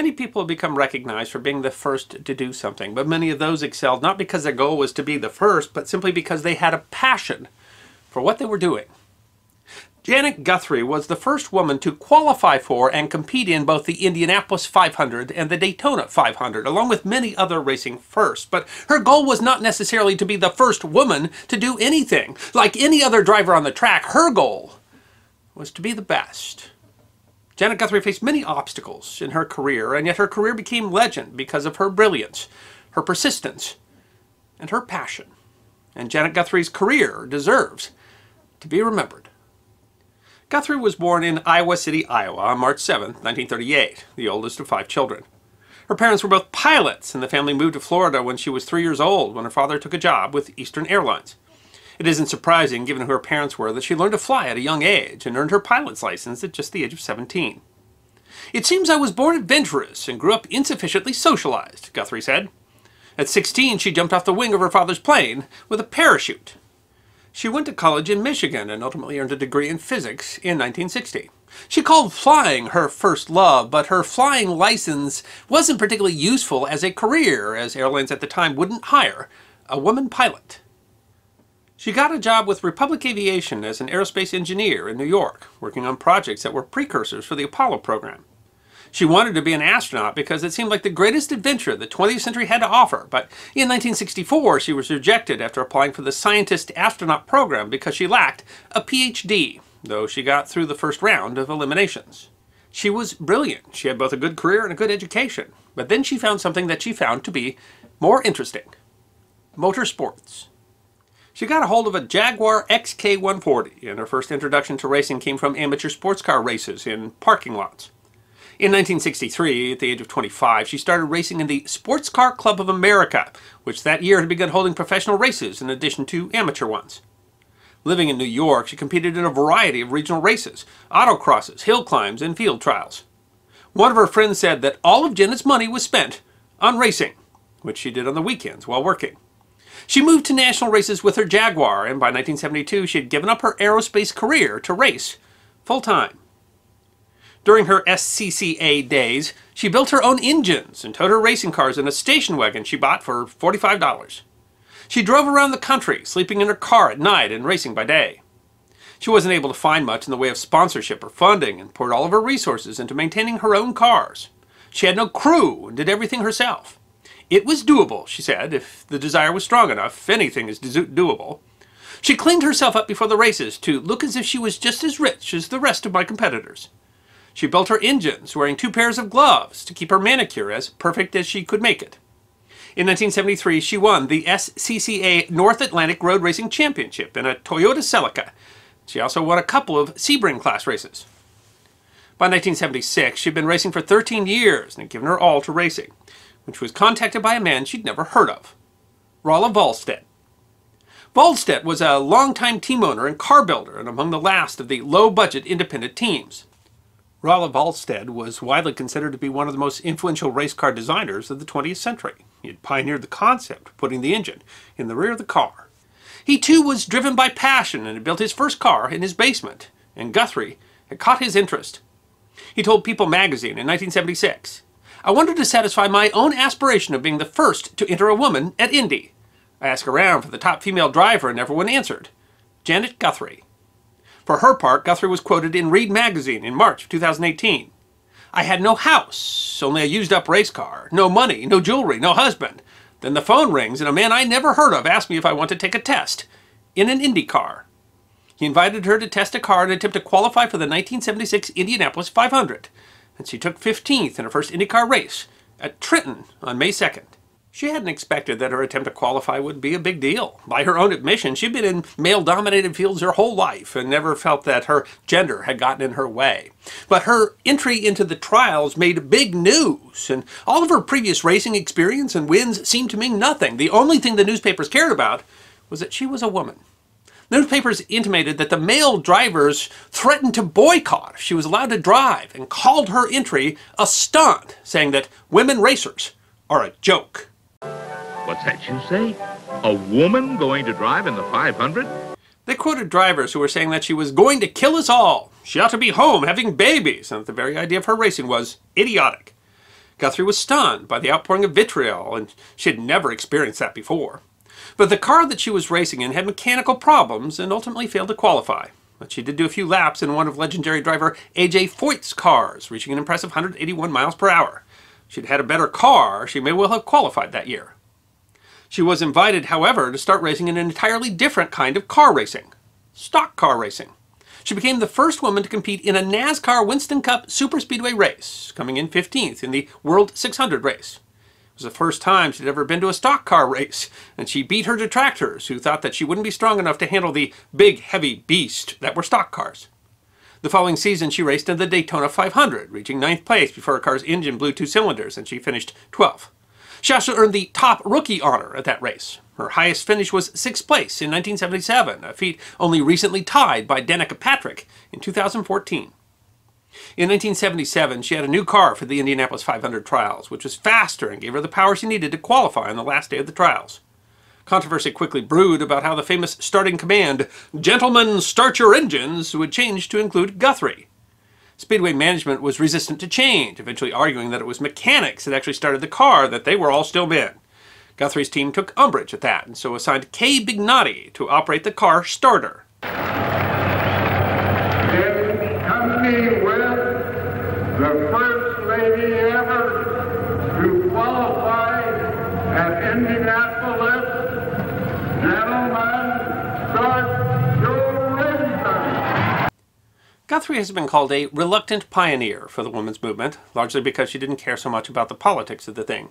Many people have become recognized for being the first to do something, but many of those excelled not because their goal was to be the first, but simply because they had a passion for what they were doing. Janet Guthrie was the first woman to qualify for and compete in both the Indianapolis 500 and the Daytona 500, along with many other racing firsts. But her goal was not necessarily to be the first woman to do anything. Like any other driver on the track, her goal was to be the best. Janet Guthrie faced many obstacles in her career, and yet her career became legend because of her brilliance, her persistence, and her passion. And Janet Guthrie's career deserves to be remembered. Guthrie was born in Iowa City, Iowa on March 7, 1938, the oldest of five children. Her parents were both pilots, and the family moved to Florida when she was three years old when her father took a job with Eastern Airlines. It isn't surprising, given who her parents were, that she learned to fly at a young age and earned her pilot's license at just the age of 17. It seems I was born adventurous and grew up insufficiently socialized, Guthrie said. At 16, she jumped off the wing of her father's plane with a parachute she went to college in Michigan and ultimately earned a degree in physics in 1960. She called flying her first love, but her flying license wasn't particularly useful as a career, as airlines at the time wouldn't hire a woman pilot. She got a job with Republic Aviation as an aerospace engineer in New York, working on projects that were precursors for the Apollo program. She wanted to be an astronaut because it seemed like the greatest adventure the 20th century had to offer, but in 1964 she was rejected after applying for the scientist astronaut program because she lacked a PhD, though she got through the first round of eliminations. She was brilliant. She had both a good career and a good education, but then she found something that she found to be more interesting. Motorsports. She got a hold of a Jaguar XK140, and her first introduction to racing came from amateur sports car races in parking lots. In 1963, at the age of 25, she started racing in the Sports Car Club of America, which that year had begun holding professional races in addition to amateur ones. Living in New York, she competed in a variety of regional races, autocrosses, hill climbs, and field trials. One of her friends said that all of Janet's money was spent on racing, which she did on the weekends while working. She moved to national races with her Jaguar, and by 1972 she had given up her aerospace career to race full time. During her SCCA days, she built her own engines and towed her racing cars in a station wagon she bought for $45. She drove around the country, sleeping in her car at night and racing by day. She wasn't able to find much in the way of sponsorship or funding and poured all of her resources into maintaining her own cars. She had no crew and did everything herself. It was doable, she said, if the desire was strong enough. Anything is doable. She cleaned herself up before the races to look as if she was just as rich as the rest of my competitors. She built her engines wearing two pairs of gloves to keep her manicure as perfect as she could make it. In 1973, she won the SCCA North Atlantic Road Racing Championship in a Toyota Celica. She also won a couple of Sebring class races. By 1976, she'd been racing for 13 years and given her all to racing, when she was contacted by a man she'd never heard of, Rolla Vollstedt. Vollstedt was a longtime team owner and car builder and among the last of the low-budget independent teams. Rolla Vollstedt was widely considered to be one of the most influential race car designers of the 20th century. He had pioneered the concept of putting the engine in the rear of the car. He too was driven by passion and had built his first car in his basement, and Guthrie had caught his interest. He told People magazine in 1976, I wanted to satisfy my own aspiration of being the first to enter a woman at Indy. I asked around for the top female driver and everyone answered, Janet Guthrie. For her part, Guthrie was quoted in Reed magazine in March of 2018. I had no house, only a used up race car, no money, no jewelry, no husband. Then the phone rings and a man I never heard of asked me if I want to take a test in an Indy car. He invited her to test a car and attempt to qualify for the 1976 Indianapolis 500, and she took 15th in her first IndyCar race at Trenton on May 2nd. She hadn't expected that her attempt to qualify would be a big deal. By her own admission, she'd been in male-dominated fields her whole life and never felt that her gender had gotten in her way. But her entry into the trials made big news, and all of her previous racing experience and wins seemed to mean nothing. The only thing the newspapers cared about was that she was a woman. Newspapers intimated that the male drivers threatened to boycott if she was allowed to drive and called her entry a stunt, saying that women racers are a joke. What's that you say? A woman going to drive in the 500? They quoted drivers who were saying that she was going to kill us all. She ought to be home having babies, and that the very idea of her racing was idiotic. Guthrie was stunned by the outpouring of vitriol, and she had never experienced that before. But the car that she was racing in had mechanical problems and ultimately failed to qualify. But she did do a few laps in one of legendary driver A.J. Foyt's cars, reaching an impressive 181 miles per hour. She'd had a better car, she may well have qualified that year. She was invited, however, to start racing in an entirely different kind of car racing stock car racing. She became the first woman to compete in a NASCAR Winston Cup Superspeedway race, coming in 15th in the World 600 race. Was the first time she'd ever been to a stock car race, and she beat her detractors who thought that she wouldn't be strong enough to handle the big, heavy beast that were stock cars. The following season, she raced in the Daytona 500, reaching ninth place before her car's engine blew two cylinders, and she finished 12th. She also earned the top rookie honor at that race. Her highest finish was sixth place in 1977, a feat only recently tied by Danica Patrick in 2014. In 1977, she had a new car for the Indianapolis 500 trials, which was faster and gave her the power she needed to qualify on the last day of the trials. Controversy quickly brewed about how the famous starting command, Gentlemen, start your engines, would change to include Guthrie. Speedway management was resistant to change, eventually arguing that it was mechanics that actually started the car, that they were all still men. Guthrie's team took umbrage at that, and so assigned Kay Bignotti to operate the car starter. In company with the first lady ever to qualify at Indianapolis, gentlemen, start your engines. Guthrie has been called a reluctant pioneer for the women's movement, largely because she didn't care so much about the politics of the thing.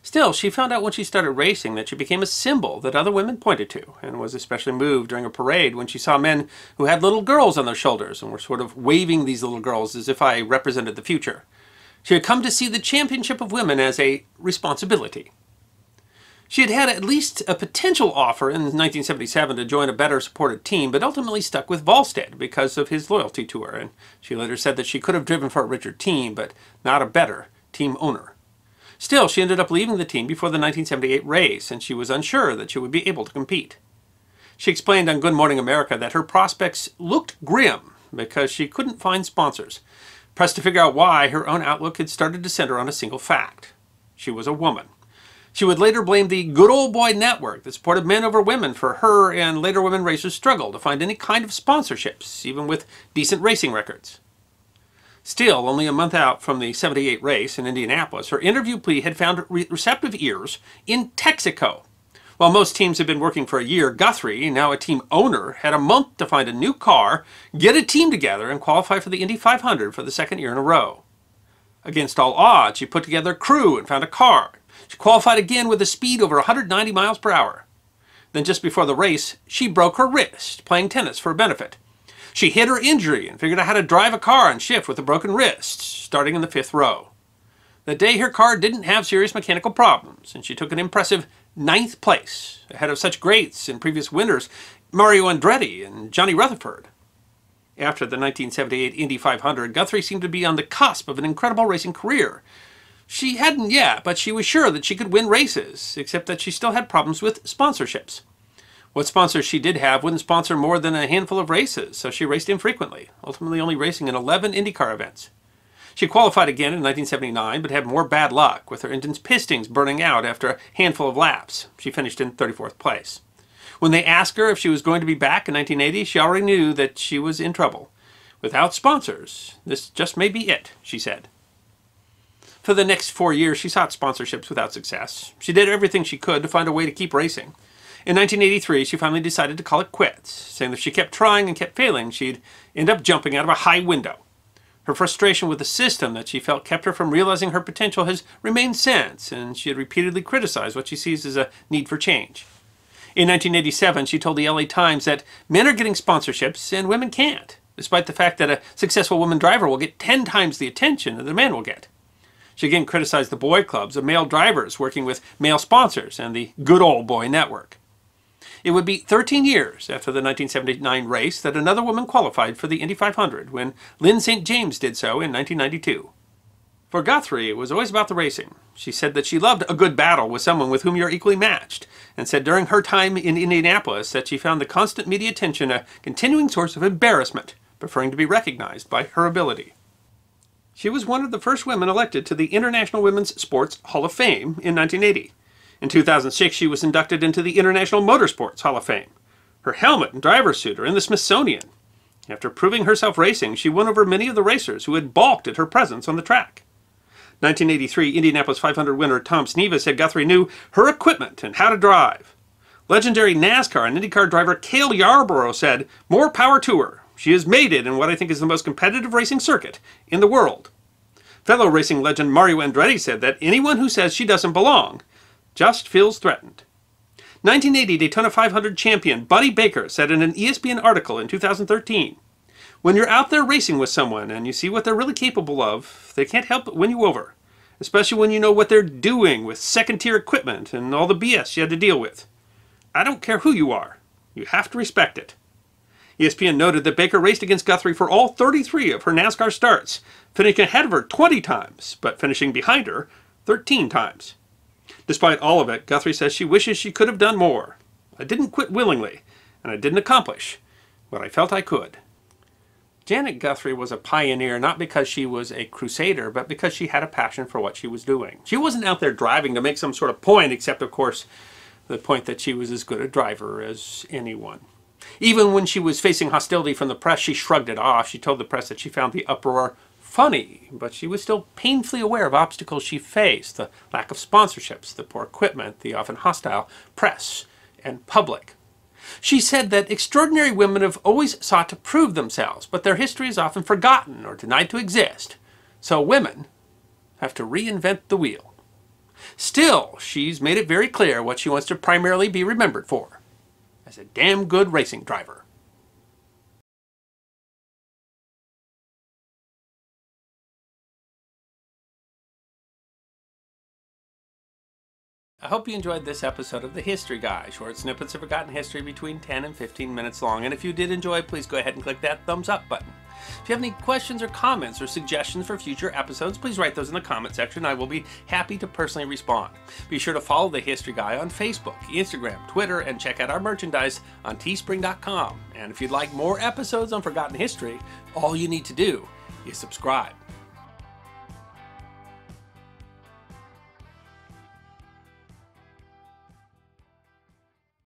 Still, she found out when she started racing that she became a symbol that other women pointed to, and was especially moved during a parade when she saw men who had little girls on their shoulders and were sort of waving these little girls as if I represented the future. She had come to see the championship of women as a responsibility. She had had at least a potential offer in 1977 to join a better supported team, but ultimately stuck with Vollstedt because of his loyalty to her, and she later said that she could have driven for a richer team, but not a better team owner. Still, she ended up leaving the team before the 1978 race, and she was unsure that she would be able to compete. She explained on Good Morning America that her prospects looked grim because she couldn't find sponsors. Pressed to figure out why, her own outlook had started to center on a single fact. She was a woman. She would later blame the good old boy network that supported men over women for her and later women racers' struggle to find any kind of sponsorships, even with decent racing records. Still, only a month out from the 78 race in Indianapolis, her interview plea had found re- receptive ears in Texaco. While most teams had been working for a year, Guthrie, now a team owner, had a month to find a new car, get a team together, and qualify for the Indy 500 for the second year in a row. Against all odds, she put together a crew and found a car. She qualified again with a speed over 190 miles per hour. Then, just before the race, she broke her wrist playing tennis for a benefit. She hid her injury and figured out how to drive a car and shift with a broken wrist, starting in the fifth row. That day, her car didn't have serious mechanical problems, and she took an impressive ninth place, ahead of such greats in previous winners, Mario Andretti and Johnny Rutherford. After the 1978 Indy 500, Guthrie seemed to be on the cusp of an incredible racing career. She hadn't yet, but she was sure that she could win races, except that she still had problems with sponsorships. What sponsors she did have wouldn't sponsor more than a handful of races, so she raced infrequently, ultimately only racing in 11 IndyCar events. She qualified again in 1979, but had more bad luck, with her engine's pistons burning out after a handful of laps. She finished in 34th place. When they asked her if she was going to be back in 1980, she already knew that she was in trouble. Without sponsors, this just may be it, she said. For the next four years, she sought sponsorships without success. She did everything she could to find a way to keep racing. In 1983, she finally decided to call it quits, saying that if she kept trying and kept failing, she'd end up jumping out of a high window. Her frustration with the system that she felt kept her from realizing her potential has remained since, and she had repeatedly criticized what she sees as a need for change. In 1987, she told the LA Times that men are getting sponsorships and women can't, despite the fact that a successful woman driver will get 10 times the attention that a man will get. She again criticized the boy clubs of male drivers working with male sponsors and the good old boy network. It would be 13 years after the 1979 race that another woman qualified for the Indy 500 when Lyn St. James did so in 1992. For Guthrie, it was always about the racing. She said that she loved a good battle with someone with whom you're equally matched, and said during her time in Indianapolis that she found the constant media attention a continuing source of embarrassment, preferring to be recognized by her ability. She was one of the first women elected to the International Women's Sports Hall of Fame in 1980. In 2006, she was inducted into the International Motorsports Hall of Fame. Her helmet and driver's suit are in the Smithsonian. After proving herself racing, she won over many of the racers who had balked at her presence on the track. 1983 Indianapolis 500 winner Tom Sneva said Guthrie knew her equipment and how to drive. Legendary NASCAR and IndyCar driver Cale Yarborough said, More power to her. She has made it in what I think is the most competitive racing circuit in the world. Fellow racing legend Mario Andretti said that anyone who says she doesn't belong just feels threatened. 1980 Daytona 500 champion Buddy Baker said in an ESPN article in 2013 when you're out there racing with someone and you see what they're really capable of, they can't help but win you over, especially when you know what they're doing with second tier equipment and all the BS you had to deal with. I don't care who you are, you have to respect it. ESPN noted that Baker raced against Guthrie for all 33 of her NASCAR starts, finishing ahead of her 20 times, but finishing behind her 13 times. Despite all of it, Guthrie says she wishes she could have done more. I didn't quit willingly, and I didn't accomplish what I felt I could. Janet Guthrie was a pioneer not because she was a crusader, but because she had a passion for what she was doing. She wasn't out there driving to make some sort of point, except, of course, the point that she was as good a driver as anyone. Even when she was facing hostility from the press, she shrugged it off. She told the press that she found the uproar funny, but she was still painfully aware of obstacles she faced the lack of sponsorships, the poor equipment, the often hostile press and public. She said that extraordinary women have always sought to prove themselves, but their history is often forgotten or denied to exist. So women have to reinvent the wheel. Still, she's made it very clear what she wants to primarily be remembered for as a damn good racing driver. I hope you enjoyed this episode of The History Guy, short snippets of forgotten history between 10 and 15 minutes long. And if you did enjoy, please go ahead and click that thumbs up button. If you have any questions or comments or suggestions for future episodes, please write those in the comment section. I will be happy to personally respond. Be sure to follow The History Guy on Facebook, Instagram, Twitter, and check out our merchandise on teespring.com. And if you'd like more episodes on forgotten history, all you need to do is subscribe.